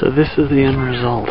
So this is the end result.